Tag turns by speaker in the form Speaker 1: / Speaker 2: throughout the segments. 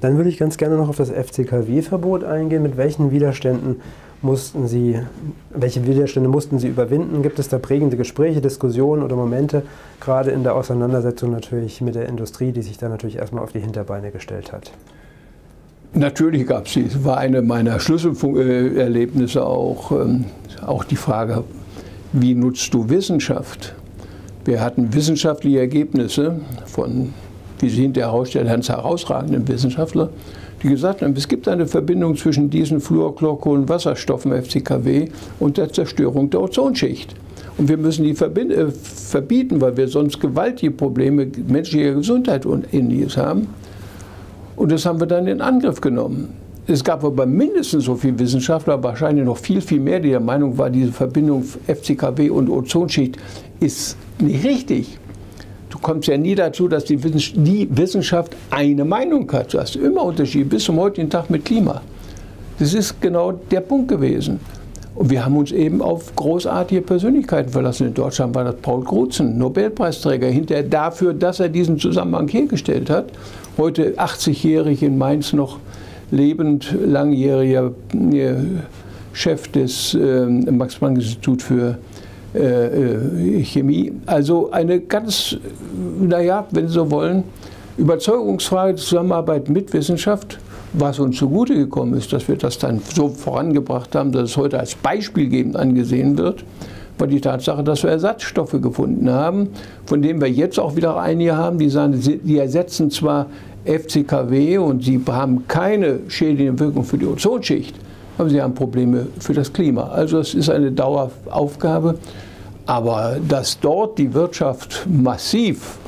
Speaker 1: Dann würde ich ganz gerne noch auf das FCKW-Verbot eingehen. Mit welchen Widerständen mussten Sie, welche Widerstände mussten Sie überwinden? Gibt es da prägende Gespräche, Diskussionen oder Momente, gerade in der Auseinandersetzung natürlich mit der Industrie, die sich da natürlich erstmal auf die Hinterbeine gestellt hat?
Speaker 2: Natürlich gab es sie. Es war eine meiner Schlüsselerlebnisse auch, ähm, auch die Frage, wie nutzt du Wissenschaft? Wir hatten wissenschaftliche Ergebnisse von, wie sie hinterher herausstellen, ganz herausragenden Wissenschaftlern, die gesagt haben, es gibt eine Verbindung zwischen diesen Fluorchlorkohlenwasserstoffen FCKW und der Zerstörung der Ozonschicht. Und wir müssen die äh, verbieten, weil wir sonst gewaltige Probleme menschlicher Gesundheit und ähnliches haben. Und das haben wir dann in Angriff genommen. Es gab aber mindestens so viele Wissenschaftler, wahrscheinlich noch viel, viel mehr, die der Meinung waren, diese Verbindung FCKW und Ozonschicht ist nicht richtig. Du kommst ja nie dazu, dass die Wissenschaft eine Meinung hat. Du hast immer Unterschiede bis zum heutigen Tag mit Klima. Das ist genau der Punkt gewesen. Und wir haben uns eben auf großartige Persönlichkeiten verlassen. In Deutschland war das Paul Krutzen, Nobelpreisträger, hinterher dafür, dass er diesen Zusammenhang hergestellt hat heute 80-jährig in Mainz noch lebend, langjähriger äh, Chef des äh, Max-Planck-Instituts für äh, äh, Chemie. Also eine ganz, naja, wenn Sie so wollen, Überzeugungsfrage Zusammenarbeit mit Wissenschaft, was uns zugute gekommen ist, dass wir das dann so vorangebracht haben, dass es heute als beispielgebend angesehen wird war die Tatsache, dass wir Ersatzstoffe gefunden haben, von denen wir jetzt auch wieder einige haben, die sagen, die ersetzen zwar FCKW und sie haben keine schädigende Wirkung für die Ozonschicht, aber sie haben Probleme für das Klima. Also es ist eine Daueraufgabe. Aber dass dort die Wirtschaft massiv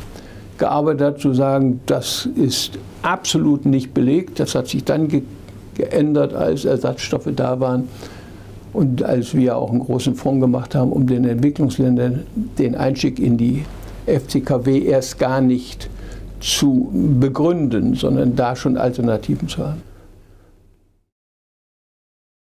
Speaker 2: gearbeitet hat, zu sagen, das ist absolut nicht belegt, das hat sich dann ge geändert, als Ersatzstoffe da waren. Und als wir auch einen großen Fonds gemacht haben, um den Entwicklungsländern den Einstieg in die FCKW erst gar nicht zu begründen, sondern da schon Alternativen zu haben.